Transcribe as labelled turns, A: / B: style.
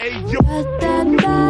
A: Hey, yo.